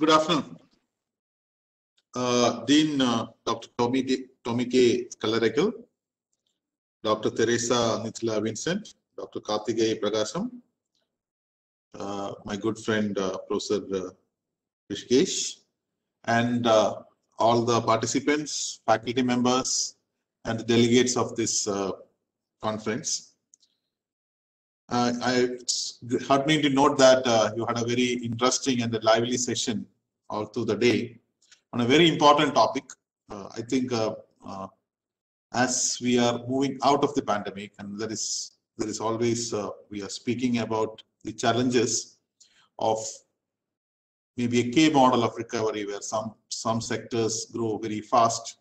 Good afternoon. Uh, Dean uh, Dr. Tommy, D, Tommy K. Kalarekal, Dr. Teresa Nithila Vincent, Dr. Karthigai Prakasam, uh, my good friend uh, Professor uh, Rishikesh, and uh, all the participants, faculty members, and the delegates of this uh, conference. Uh, I, it's heartening to note that uh, you had a very interesting and a lively session all through the day on a very important topic. Uh, I think uh, uh, as we are moving out of the pandemic, and there is there is always uh, we are speaking about the challenges of maybe a K model of recovery where some some sectors grow very fast,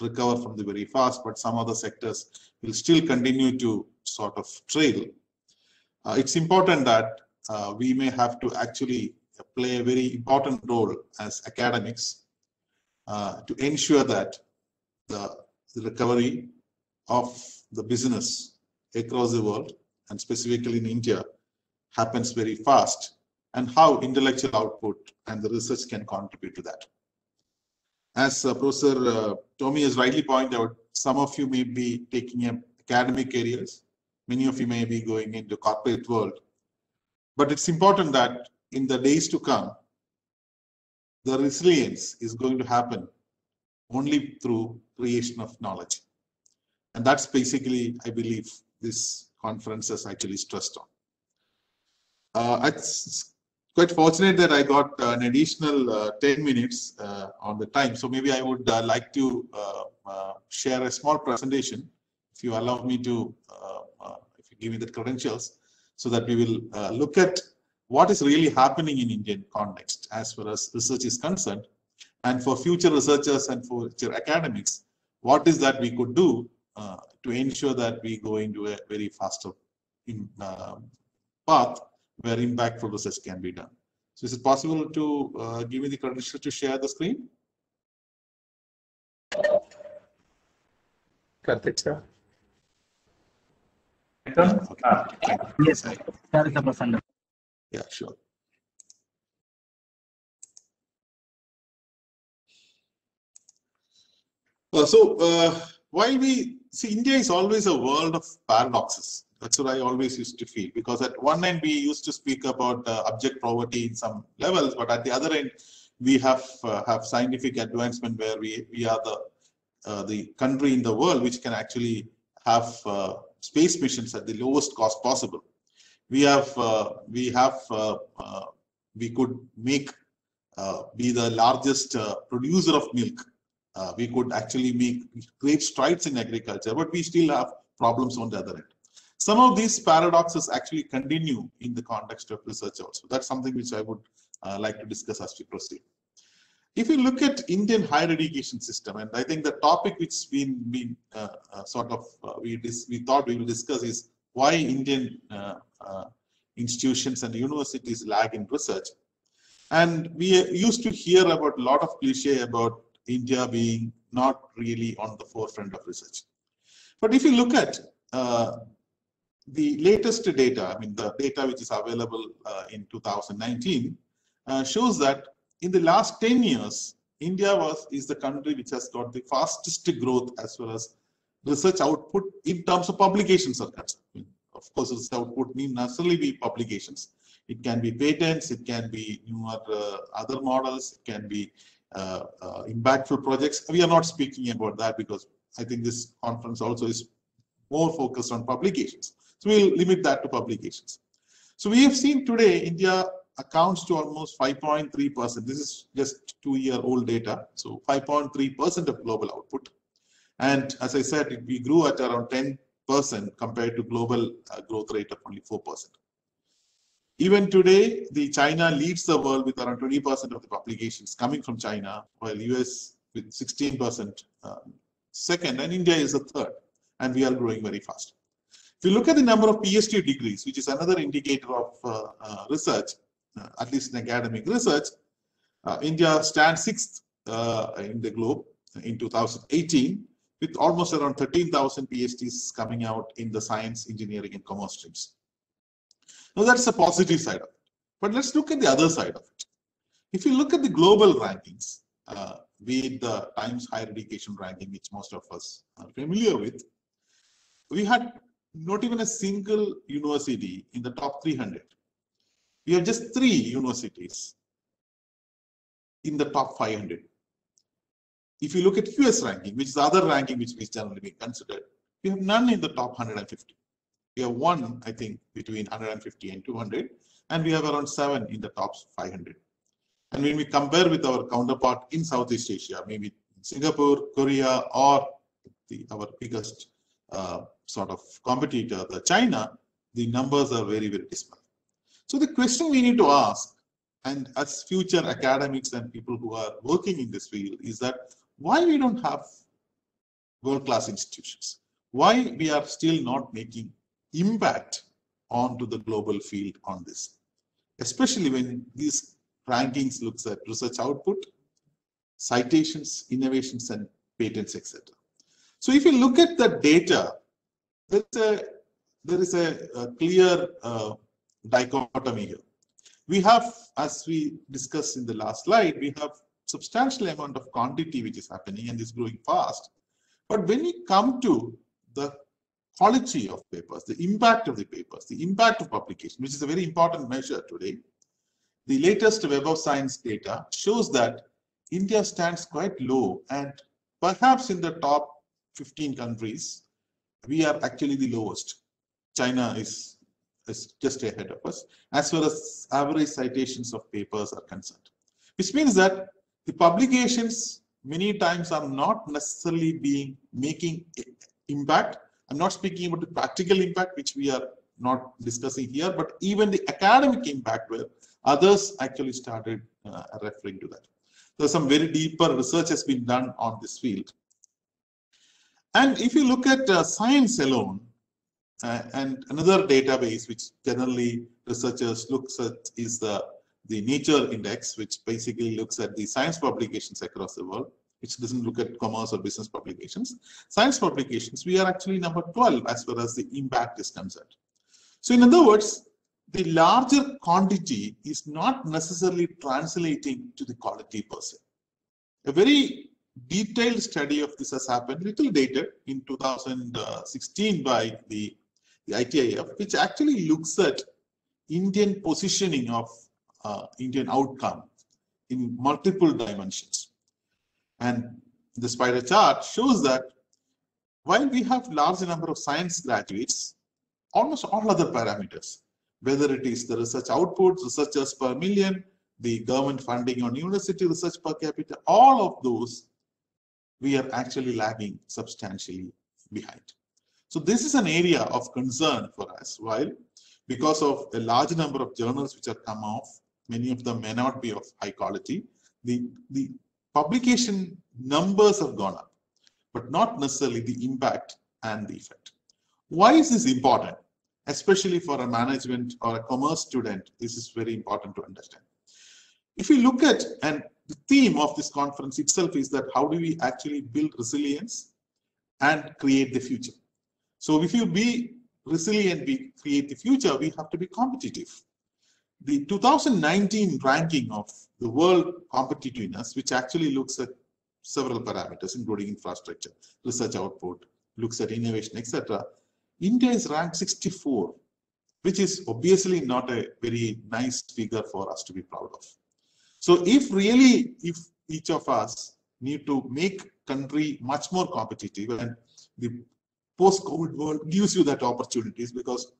recover from the very fast, but some other sectors will still continue to sort of trail. Uh, it's important that uh, we may have to actually play a very important role as academics uh, to ensure that the, the recovery of the business across the world and specifically in India happens very fast and how intellectual output and the research can contribute to that. As uh, Professor uh, Tommy has rightly pointed out, some of you may be taking academic careers, many of you may be going into corporate world, but it's important that in the days to come, the resilience is going to happen only through creation of knowledge. And that's basically, I believe, this conference has actually stressed on. Uh, it's quite fortunate that I got an additional uh, 10 minutes uh, on the time. So maybe I would uh, like to uh, uh, share a small presentation, if you allow me to, give me the credentials, so that we will uh, look at what is really happening in Indian context as far as research is concerned. And for future researchers and for future academics, what is that we could do uh, to ensure that we go into a very faster uh, in, path where impactful research can be done. So is it possible to uh, give me the credentials to share the screen? Karthik sir. Okay. Yes, sir. Yeah, sure. Uh, so uh, while we see India is always a world of paradoxes. That's what I always used to feel because at one end we used to speak about uh, abject poverty in some levels, but at the other end we have uh, have scientific advancement where we we are the uh, the country in the world which can actually have uh, space missions at the lowest cost possible. We have uh, we have uh, we could make be the largest producer of milk. we could actually make great strides in agriculture, but we still have problems on the other end. Some of these paradoxes actually continue in the context of research also. That's something which I would uh, like to discuss as we proceed. If you look at Indian higher education system, and I think the topic which been uh, uh, sort of uh, we we thought we will discuss is why Indian uh, uh, institutions and universities lag in research. And we used to hear about a lot of cliche about India being not really on the forefront of research. But if you look at the latest data, I mean, the data which is available in 2019, uh, shows that in the last 10 years, India was is the country which has got the fastest growth as well as research output in terms of publications are concerned. Of course, research output need necessarily be publications. It can be patents, it can be newer uh, other models, it can be uh, uh, impactful projects. We are not speaking about that because I think this conference also is more focused on publications. So we'll limit that to publications. So we have seen today India accounts to almost 5.3%. This is just two-year old data. So 5.3% of global output. And as I said, we grew at around 10% compared to global uh, growth rate of only 4%. Even today, the China leads the world with around 20% of the publications coming from China, while US with 16% um, second, and India is a third, and we are growing very fast. If you look at the number of PhD degrees, which is another indicator of uh, uh, research, at least in academic research, uh, India stands sixth uh, in the globe in 2018, with almost around 13,000 PhDs coming out in the science, engineering, and commerce streams. Now that's the positive side of it. But let's look at the other side of it. If you look at the global rankings, uh, be it the Times Higher Education ranking, which most of us are familiar with, we had not even a single university in the top 300. We have just three universities in the top 500. If you look at US ranking, which is the other ranking which is generally being considered, we have none in the top 150. We have one, I think, between 150 and 200, and we have around seven in the top 500. And when we compare with our counterpart in Southeast Asia, maybe Singapore, Korea, or the, our biggest uh, sort of competitor, the China, the numbers are very, very dismal. So the question we need to ask, and as future academics and people who are working in this field, is that why we don't have world-class institutions? Why we are still not making impact onto the global field on this? Especially when these rankings looks at research output, citations, innovations, and patents, etc. So if you look at the data, there is a, there is a, a clear uh, dichotomy here. We have, as we discussed in the last slide, we have substantial amount of quantity which is happening and is growing fast. But when we come to the quality of papers, the impact of the papers, the impact of publication, which is a very important measure today, the latest Web of Science data shows that India stands quite low and perhaps in the top 15 countries, we are actually the lowest. China is, is just ahead of us as far as average citations of papers are concerned, which means that the publications many times are not necessarily being making impact. I'm not speaking about the practical impact, which we are not discussing here, but even the academic impact where Others actually started uh, referring to that. So some very deeper research has been done on this field. And if you look at uh, science alone, uh, and another database which generally researchers looks at is the, the Nature Index, which basically looks at the science publications across the world, which doesn't look at commerce or business publications. Science publications, we are actually number 12 as far as the impact is concerned. So in other words, the larger quantity is not necessarily translating to the quality per se. A very detailed study of this has happened, little dated in 2016 by the ITIF, which actually looks at Indian positioning of uh, Indian outcome in multiple dimensions. And the spider chart shows that while we have large number of science graduates, almost all other parameters, whether it is the research outputs, researchers per million, the government funding on university research per capita, all of those, we are actually lagging substantially behind. So this is an area of concern for us, while because of a large number of journals which have come off, many of them may not be of high quality, the, the publication numbers have gone up, but not necessarily the impact and the effect. Why is this important? especially for a management or a commerce student, this is very important to understand. If you look at, and the theme of this conference itself is that how do we actually build resilience and create the future? So if you be resilient, we create the future, we have to be competitive. The 2019 ranking of the world competitiveness, which actually looks at several parameters, including infrastructure, research output, looks at innovation, etc. India is ranked 64, which is obviously not a very nice figure for us to be proud of. So if really, if each of us need to make country much more competitive and the post-COVID world gives you that opportunities because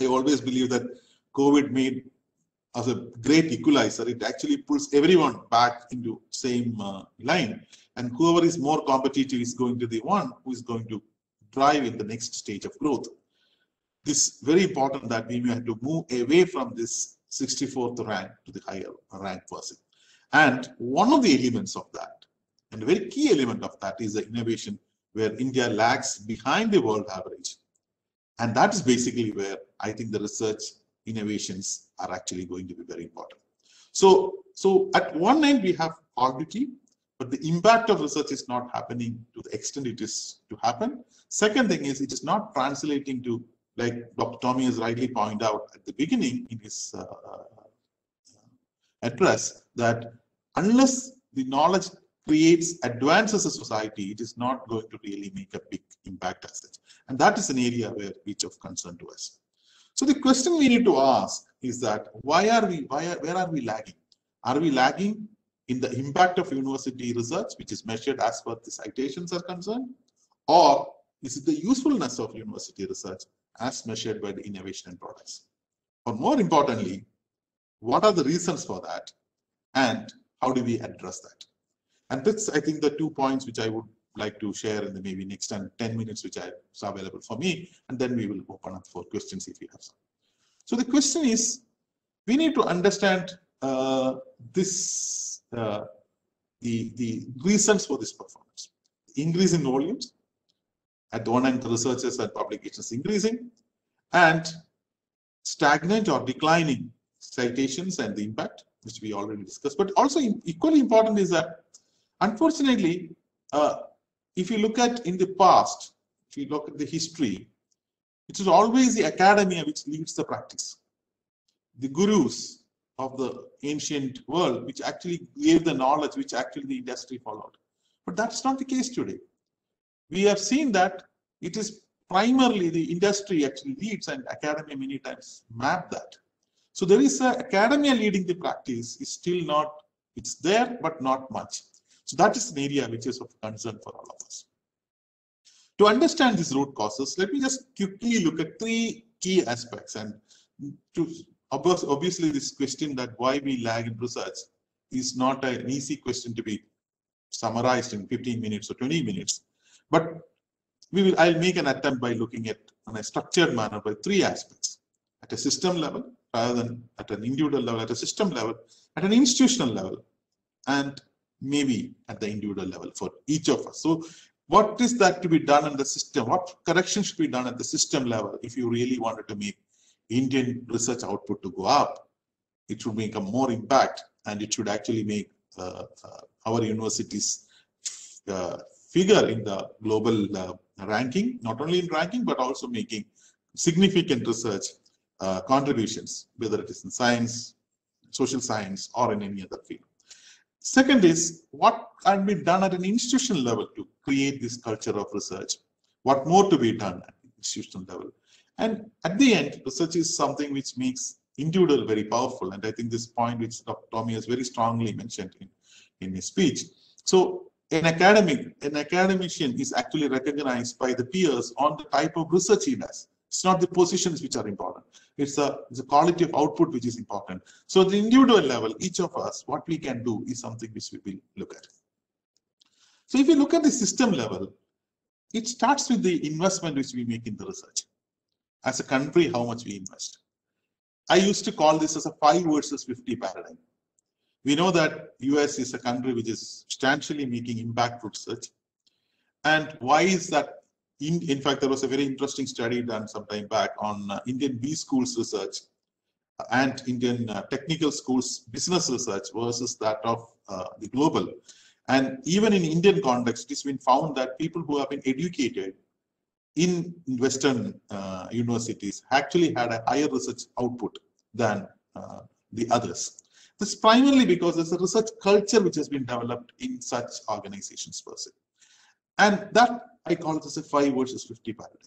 I always believe that COVID made as a great equalizer, it actually pulls everyone back into same uh, line. And whoever is more competitive is going to be one who is going to drive in the next stage of growth. This very important that we have to move away from this 64th rank to the higher rank person. And one of the elements of that, and a very key element of that is the innovation where India lags behind the world average. And that is basically where I think the research innovations are actually going to be very important. So, so at one end, we have quality, but the impact of research is not happening to the extent it is to happen. Second thing is it is not translating to, like Dr. Tommy has rightly pointed out at the beginning in his uh, uh address that unless the knowledge creates advances a society, it is not going to really make a big impact as such. And that is an area where which of concern to us. So the question we need to ask is that why are we, why are, where are we lagging? Are we lagging in the impact of university research, which is measured as per the citations are concerned? Or is it the usefulness of university research as measured by the innovation and products? Or more importantly, what are the reasons for that? And how do we address that? And that's, I think, the two points which I would like to share in the maybe next 10, 10 minutes, which are available for me. And then we will open up for questions if you have some. So the question is, we need to understand uh, this, uh, the, the reasons for this performance. Increase in volumes, at the one the researchers and publications increasing, and stagnant or declining citations and the impact, which we already discussed. But also equally important is that Unfortunately, uh, if you look at in the past, if you look at the history, it is always the academia which leads the practice. The gurus of the ancient world, which actually gave the knowledge which actually the industry followed. But that's not the case today. We have seen that it is primarily the industry actually leads and academia many times map that. So there is a academia leading the practice is still not, it's there, but not much. So that is an area which is of concern for all of us. To understand these root causes, let me just quickly look at three key aspects. And to obviously this question that why we lag in research is not an easy question to be summarized in 15 minutes or 20 minutes. But we will I'll make an attempt by looking at in a structured manner by three aspects. At a system level, rather than at an individual level, at a system level, at an institutional level, and maybe at the individual level for each of us. So what is that to be done in the system? What correction should be done at the system level if you really wanted to make Indian research output to go up? It should make a more impact and it should actually make uh, uh, our universities uh, figure in the global uh, ranking, not only in ranking, but also making significant research uh, contributions, whether it is in science, social science, or in any other field. Second is what can be done at an institutional level to create this culture of research? What more to be done at the institutional level? And at the end, research is something which makes individual very powerful. And I think this point which Dr. Tommy has very strongly mentioned in, in his speech. So an academic, an academician is actually recognized by the peers on the type of research he does. It's not the positions which are important. It's the, the quality of output which is important. So the individual level, each of us, what we can do is something which we will look at. So if you look at the system level, it starts with the investment which we make in the research. As a country, how much we invest. I used to call this as a 5 versus 50 paradigm. We know that US is a country which is substantially making impact research. And why is that in, in fact, there was a very interesting study done some time back on uh, Indian B schools research and Indian uh, technical schools business research versus that of uh, the global. And even in Indian context, it's been found that people who have been educated in Western uh, universities actually had a higher research output than uh, the others. This is primarily because there's a research culture which has been developed in such organizations per se. And that I call it as a 5 versus 50 paradigm.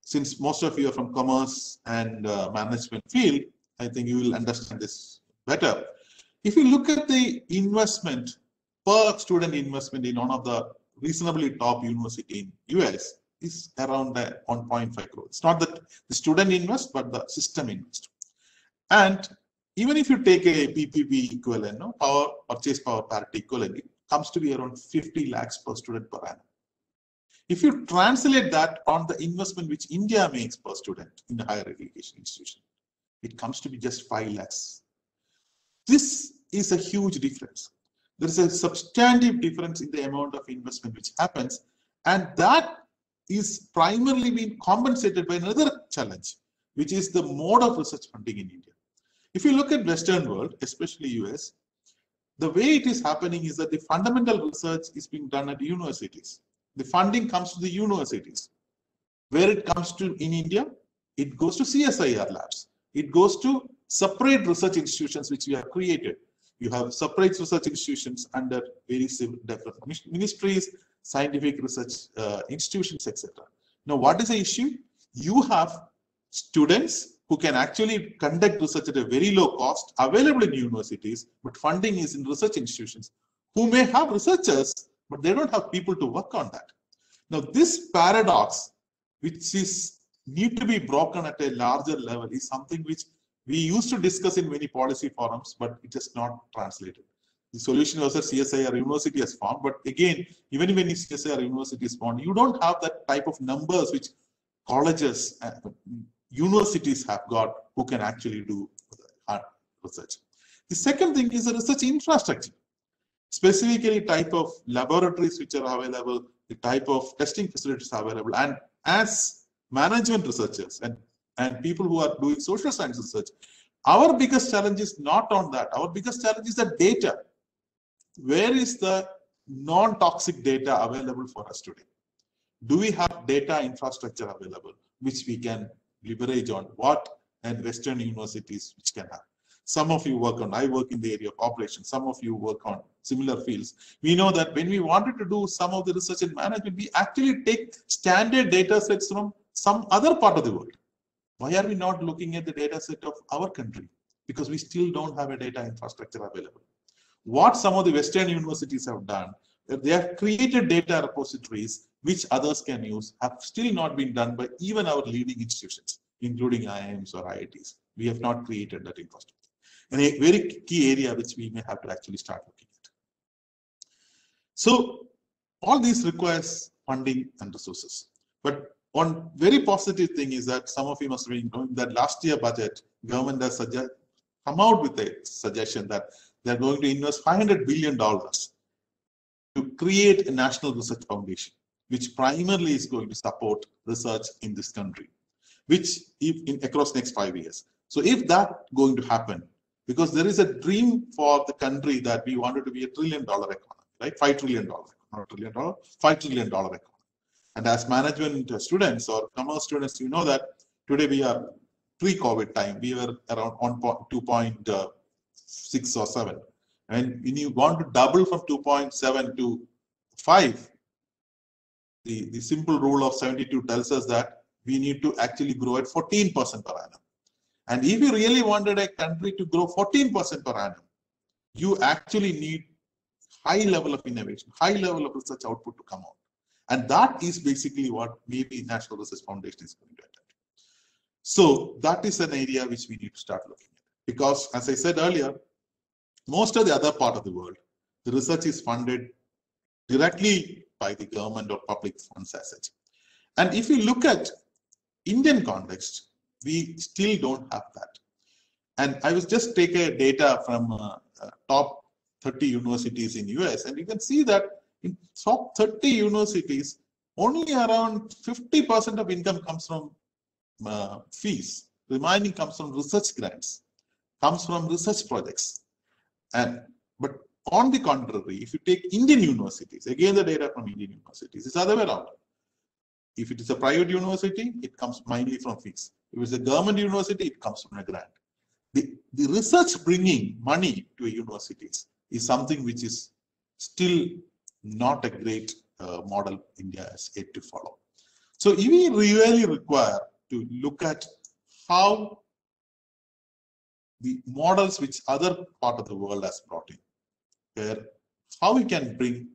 Since most of you are from commerce and uh, management field, I think you will understand this better. If you look at the investment per student investment in one of the reasonably top university in US is around 1.5 crore. It's not that the student invest, but the system invest. And even if you take a PPP equivalent, no, power purchase power parity equivalent, it comes to be around 50 lakhs per student per annum. If you translate that on the investment which India makes per student in the higher education institution, it comes to be just 5 lakhs. This is a huge difference. There is a substantive difference in the amount of investment which happens, and that is primarily being compensated by another challenge, which is the mode of research funding in India. If you look at Western world, especially US, the way it is happening is that the fundamental research is being done at universities the funding comes to the universities. Where it comes to in India, it goes to CSIR labs. It goes to separate research institutions which we have created. You have separate research institutions under various ministries, scientific research uh, institutions, etc. Now, what is the issue? You have students who can actually conduct research at a very low cost available in universities, but funding is in research institutions who may have researchers, but they don't have people to work on that. Now, this paradox, which is need to be broken at a larger level, is something which we used to discuss in many policy forums, but it is not translated. The solution was that CSIR university has formed, but again, even when CSIR university is formed, you don't have that type of numbers which colleges, uh, universities have got who can actually do research. The second thing is the research infrastructure, specifically type of laboratories which are available, the type of testing facilities available, and as management researchers and and people who are doing social science research, our biggest challenge is not on that. Our biggest challenge is the data. Where is the non-toxic data available for us today? Do we have data infrastructure available which we can leverage on what and Western universities which can have? Some of you work on, I work in the area of operations, some of you work on similar fields. We know that when we wanted to do some of the research in management, we actually take standard data sets from some other part of the world why are we not looking at the data set of our country? Because we still don't have a data infrastructure available. What some of the Western universities have done, they have created data repositories which others can use, have still not been done by even our leading institutions, including IIMs or IITs. We have not created that infrastructure. And a very key area which we may have to actually start looking. So all these requires funding and resources. But one very positive thing is that some of you must be knowing that last year budget, government has suggest, come out with a suggestion that they're going to invest $500 billion to create a national research foundation, which primarily is going to support research in this country, which if in across next five years. So if that going to happen, because there is a dream for the country that we wanted to be a trillion dollar economy, right? Five trillion dollar, not trillion dollar, five trillion dollar economy. And as management students or commerce students, you know that today we are pre-COVID time, we were around 2.6 uh, or 7. And when you want to double from 2.7 to 5, the, the simple rule of 72 tells us that we need to actually grow at 14% per annum. And if you really wanted a country to grow 14% per annum, you actually need high level of innovation, high level of research output to come out. And that is basically what maybe National Research Foundation is going to attempt. So that is an area which we need to start looking at. Because as I said earlier, most of the other part of the world, the research is funded directly by the government or public funds as such. And if you look at Indian context, we still don't have that. And I was just taking data from uh, uh, top 30 universities in US, and you can see that in top 30 universities, only around 50% of income comes from uh, fees. Remaining comes from research grants, comes from research projects. And but on the contrary, if you take Indian universities, again the data from Indian universities, the other way around. If it is a private university, it comes mainly from fees. If it's a government university, it comes from a grant. The, the research bringing money to universities is something which is still not a great uh, model India has yet to follow. So if we really require to look at how the models which other part of the world has brought in, where how we can bring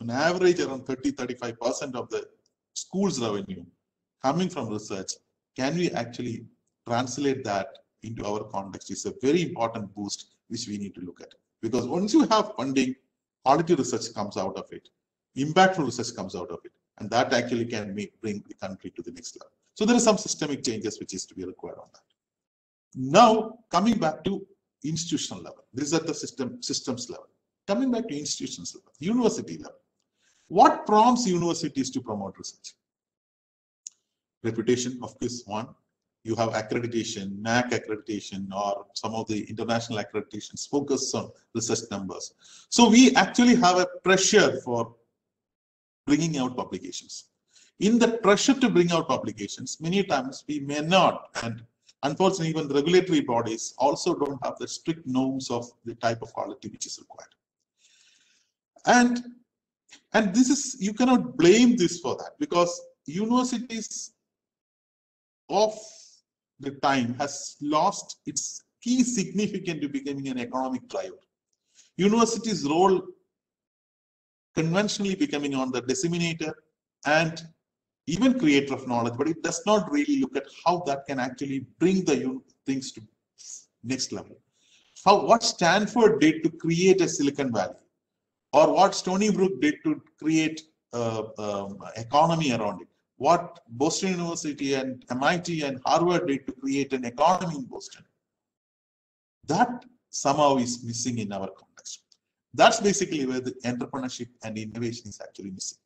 an average around 30-35% of the school's revenue coming from research, can we actually translate that into our context is a very important boost which we need to look at. Because once you have funding, quality research comes out of it, impactful research comes out of it, and that actually can make, bring the country to the next level. So there are some systemic changes which is to be required on that. Now, coming back to institutional level, these are the system systems level. Coming back to institutions level, university level. What prompts universities to promote research? Reputation, of course, one you have accreditation, NAAC accreditation, or some of the international accreditations focus on research numbers. So we actually have a pressure for bringing out publications. In the pressure to bring out publications, many times we may not, and Unfortunately, even regulatory bodies also don't have the strict norms of the type of quality which is required. And and this is you cannot blame this for that because universities of the time has lost its key significance to becoming an economic driver. Universities' role conventionally becoming on the disseminator and even creator of knowledge, but it does not really look at how that can actually bring the things to next level. How what Stanford did to create a Silicon Valley, or what Stony Brook did to create uh, um, economy around it, what Boston University and MIT and Harvard did to create an economy in Boston. That somehow is missing in our context. That's basically where the entrepreneurship and innovation is actually missing.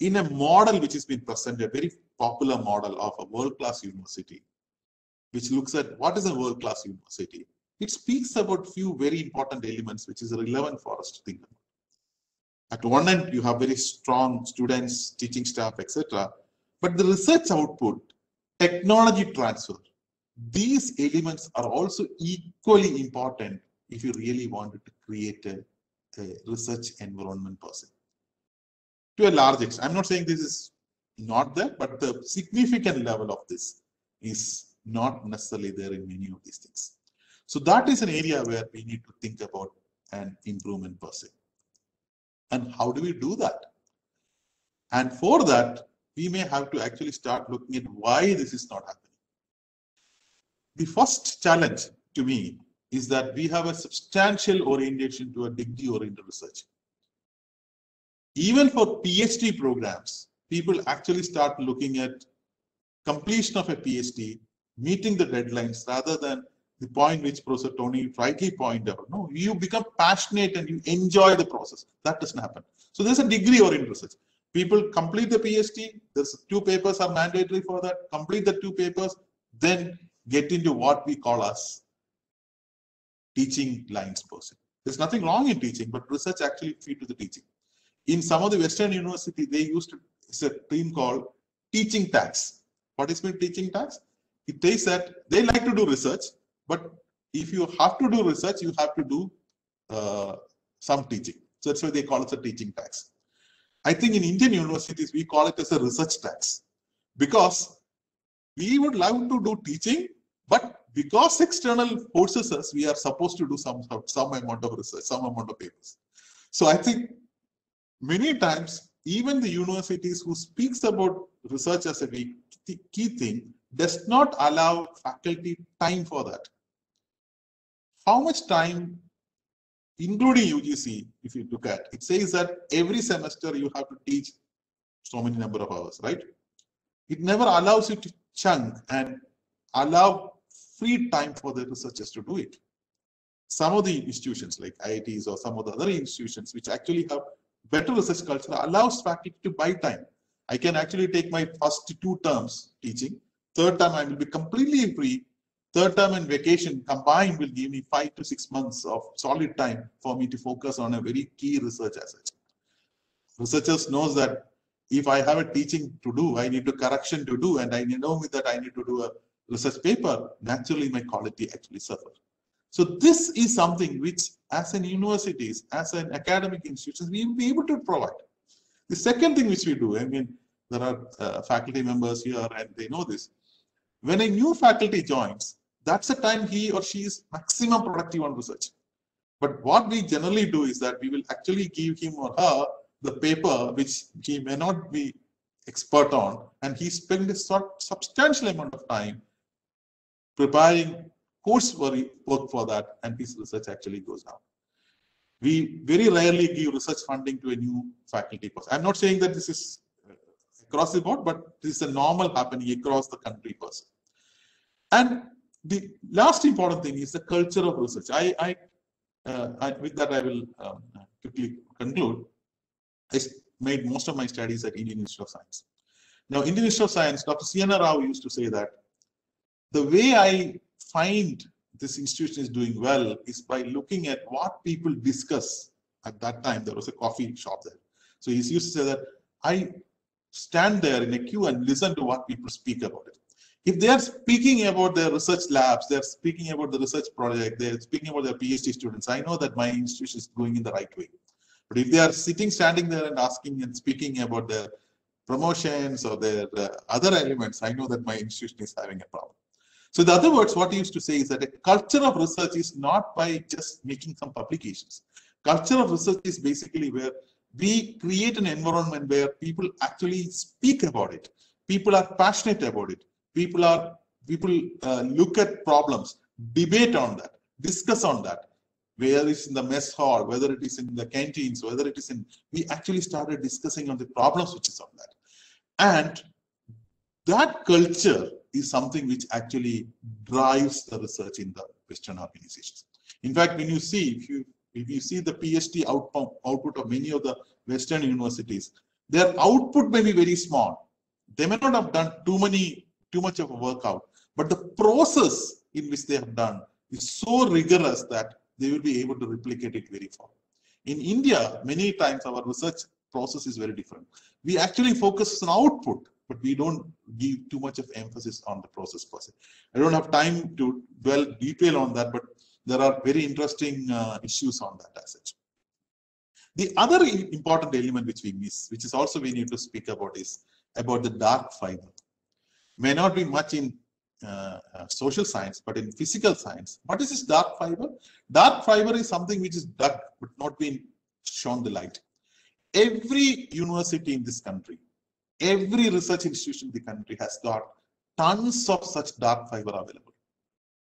In a model which has been presented, a very popular model of a world-class university, which looks at what is a world-class university, it speaks about few very important elements which is relevant for us to think about. At one end, you have very strong students, teaching staff, etc. But the research output, technology transfer, these elements are also equally important if you really wanted to create a, a research environment per se. To a large extent, I'm not saying this is not there, but the significant level of this is not necessarily there in many of these things. So that is an area where we need to think about an improvement per se. And how do we do that? And for that, we may have to actually start looking at why this is not happening. The first challenge to me is that we have a substantial orientation to a degree-oriented research. Even for PhD programs, people actually start looking at completion of a PhD, meeting the deadlines rather than the point which Professor Tony rightly pointed out. No, you become passionate and you enjoy the process. That doesn't happen. So there's a degree oriented research. People complete the PhD. There's two papers are mandatory for that. Complete the two papers, then get into what we call as teaching lines person. There's nothing wrong in teaching, but research actually feed to the teaching. In some of the Western university, they used a team called teaching tax. What is teaching tax? It says that they like to do research, but if you have to do research, you have to do uh, some teaching. So that's why they call it a teaching tax. I think in Indian universities, we call it as a research tax because we would love to do teaching, but because external forces us, we are supposed to do some, some amount of research, some amount of papers. So I think many times, even the universities who speaks about research as a key thing does not allow faculty time for that. How much time, including UGC, if you look at, it says that every semester you have to teach so many number of hours, right? It never allows you to chunk and allow free time for the researchers to do it. Some of the institutions like IITs or some of the other institutions which actually have better research culture allows faculty to buy time. I can actually take my first two terms teaching Third term, I will be completely free. Third term and vacation combined will give me five to six months of solid time for me to focus on a very key research asset. Researchers knows that if I have a teaching to do, I need to correction to do, and I know that I need to do a research paper, naturally my quality actually suffers. So this is something which as an universities, as an academic institutions, we will be able to provide. The second thing which we do, I mean, there are uh, faculty members here and they know this, when a new faculty joins, that's the time he or she is maximum productive on research. But what we generally do is that we will actually give him or her the paper which he may not be expert on, and he spends a substantial amount of time preparing course work for that, and his research actually goes down. We very rarely give research funding to a new faculty person. I'm not saying that this is uh, across the board, but this is a normal happening across the country person. And the last important thing is the culture of research. I, I, uh, I with that I will um, quickly conclude. I made most of my studies at Indian Institute of Science. Now, Indian Institute of Science, Dr. C.N.R. Rao used to say that the way I find this institution is doing well is by looking at what people discuss. At that time, there was a coffee shop there. So he used to say that I stand there in a queue and listen to what people speak about it. If they are speaking about their research labs, they're speaking about the research project, they're speaking about their PhD students, I know that my institution is going in the right way. But if they are sitting, standing there and asking and speaking about their promotions or their uh, other elements, I know that my institution is having a problem. So in other words, what he used to say is that a culture of research is not by just making some publications. Culture of research is basically where we create an environment where people actually speak about it. People are passionate about it people are people uh, look at problems debate on that discuss on that. Whether it's in the mess hall whether it is in the canteens whether it is in we actually started discussing on the problems which is on that. And that culture is something which actually drives the research in the western organizations. In fact when you see if you if you see the phd output, output of many of the western universities their output may be very small. They may not have done too many too much of a workout. But the process in which they have done is so rigorous that they will be able to replicate it very far. In India, many times our research process is very different. We actually focus on output, but we don't give too much of emphasis on the process per. I don't have time to dwell detail on that, but there are very interesting uh, issues on that as such. The other important element which we miss, which is also we need to speak about, is about the dark fiber may not be much in uh, uh, social science, but in physical science. What is this dark fiber? Dark fiber is something which is dug but not been shown the light. Every university in this country, every research institution in the country has got tons of such dark fiber available.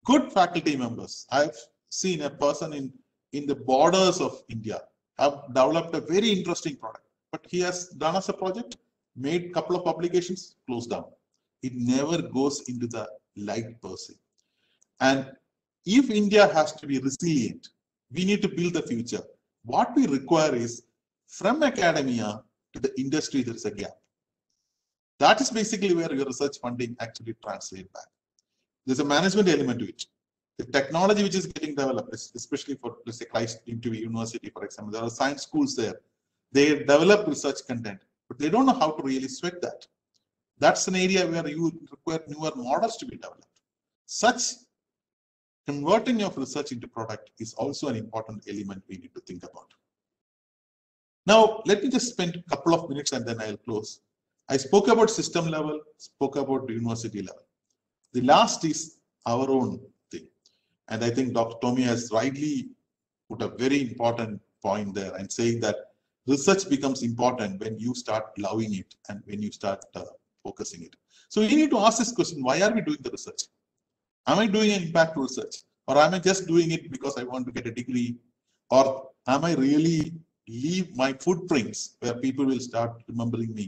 Good faculty members. I've seen a person in, in the borders of India have developed a very interesting product, but he has done as a project, made a couple of publications, closed down it never goes into the light person. And if India has to be resilient, we need to build the future. What we require is from academia to the industry, there is a gap. That is basically where your research funding actually translates back. There's a management element to it. The technology which is getting developed, especially for, let's say, Christ Interview University, for example, there are science schools there. They develop research content, but they don't know how to really sweat that. That's an area where you require newer models to be developed. Such converting of research into product is also an important element we need to think about. Now, let me just spend a couple of minutes and then I'll close. I spoke about system level, spoke about university level. The last is our own thing. And I think Dr. Tommy has rightly put a very important point there and saying that research becomes important when you start loving it and when you start uh, focusing it. So we need to ask this question, why are we doing the research? Am I doing an impact research? Or am I just doing it because I want to get a degree? Or am I really leave my footprints where people will start remembering me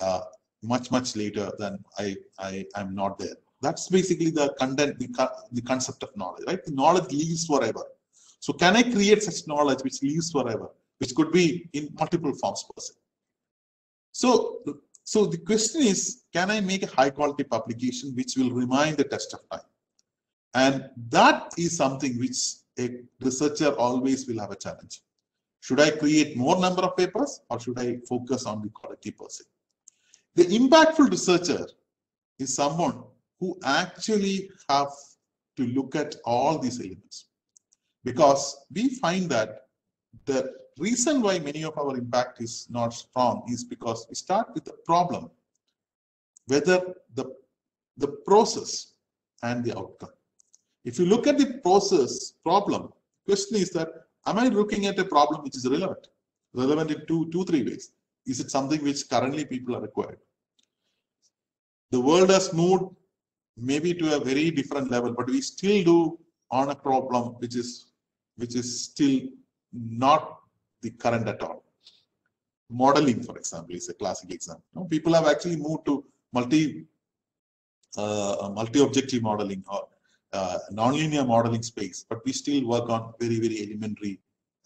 uh, much, much later than I, I am not there? That's basically the content, the, the concept of knowledge, right? The knowledge lives forever. So can I create such knowledge which lives forever, which could be in multiple forms se? So so the question is, can I make a high quality publication which will remind the test of time? And that is something which a researcher always will have a challenge. Should I create more number of papers or should I focus on the quality per se? The impactful researcher is someone who actually have to look at all these elements because we find that the reason why many of our impact is not strong is because we start with the problem, whether the, the process and the outcome. If you look at the process problem, question is that, am I looking at a problem which is relevant? Relevant in two, two, three ways. Is it something which currently people are required? The world has moved maybe to a very different level, but we still do on a problem which is which is still not the current at all. Modeling, for example, is a classic example. You know, people have actually moved to multi uh, multi-objective modeling or uh, nonlinear modeling space, but we still work on very, very elementary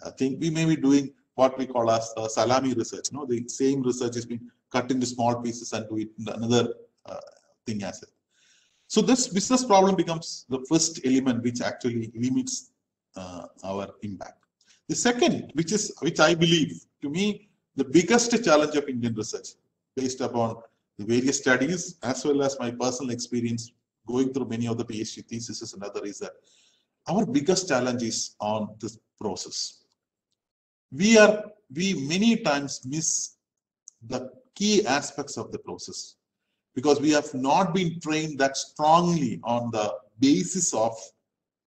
uh, thing. We may be doing what we call as uh, salami research. You know, the same research is being cut into small pieces and do it another uh, thing as it. So this business problem becomes the first element which actually limits uh, our impact. The second, which is which I believe to me the biggest challenge of Indian research, based upon the various studies as well as my personal experience going through many of the PhD theses and other is that our biggest challenge is on this process. We are, we many times miss the key aspects of the process because we have not been trained that strongly on the basis of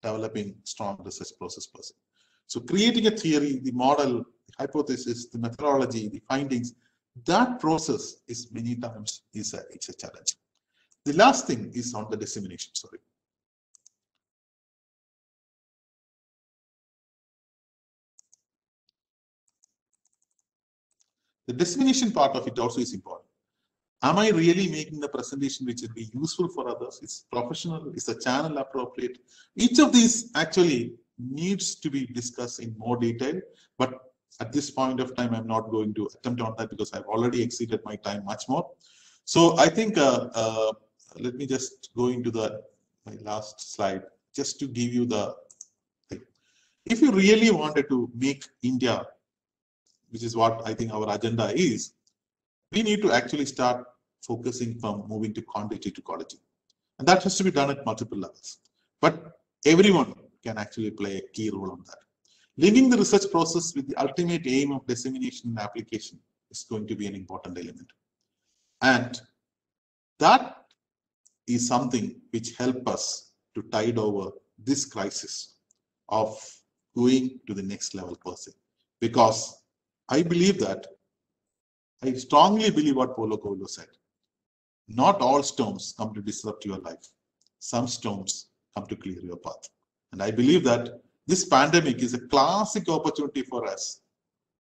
developing strong research process person. So creating a theory, the model, the hypothesis, the methodology, the findings, that process is many times is a, it's a challenge. The last thing is on the dissemination, sorry. The dissemination part of it also is important. Am I really making the presentation which will be useful for others? Is professional? Is the channel appropriate? Each of these actually needs to be discussed in more detail, but at this point of time, I'm not going to attempt on that because I've already exceeded my time much more. So I think, uh, uh, let me just go into the my last slide, just to give you the thing. If you really wanted to make India which is what I think our agenda is, we need to actually start focusing from moving to quantity to quality. And that has to be done at multiple levels. But everyone can actually play a key role on that. Linking the research process with the ultimate aim of dissemination and application is going to be an important element. And that is something which help us to tide over this crisis of going to the next level person. Because I believe that, I strongly believe what Paulo Coelho said. Not all storms come to disrupt your life. Some storms come to clear your path. And I believe that this pandemic is a classic opportunity for us.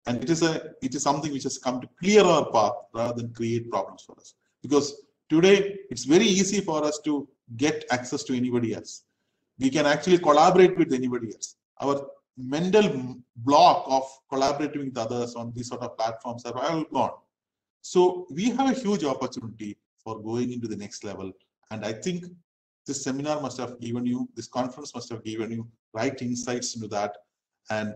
And it is a it is something which has come to clear our path rather than create problems for us. Because today it's very easy for us to get access to anybody else. We can actually collaborate with anybody else. Our mental block of collaborating with others on these sort of platforms are all gone. So we have a huge opportunity for going into the next level. And I think this seminar must have given you, this conference must have given you right insights into that. And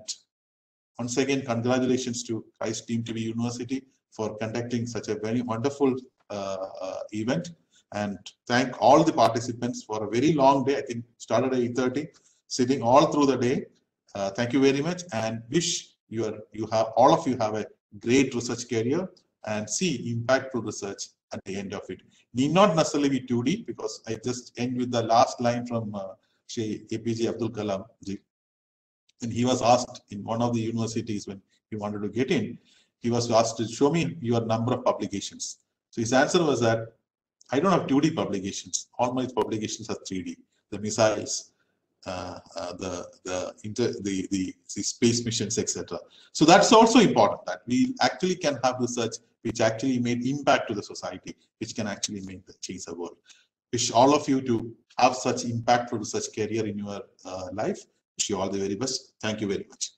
once again, congratulations to Christ Deemed to be University for conducting such a very wonderful uh, uh, event. And thank all the participants for a very long day. I think started at 8.30, sitting all through the day. Uh, thank you very much and wish you are you have all of you have a great research career and see impactful research at the end of it. Need not necessarily be 2D because I just end with the last line from uh, Shri APJ Abdul Kalam. And he was asked in one of the universities when he wanted to get in, he was asked to show me your number of publications. So his answer was that I don't have 2D publications. All my publications are 3D. The missiles, the the, inter, the the the space missions, etc. So that's also important that we actually can have research which actually made impact to the society, which can actually make the change the world. Wish all of you to have such impactful research career in your uh, life. Wish you all the very best. Thank you very much.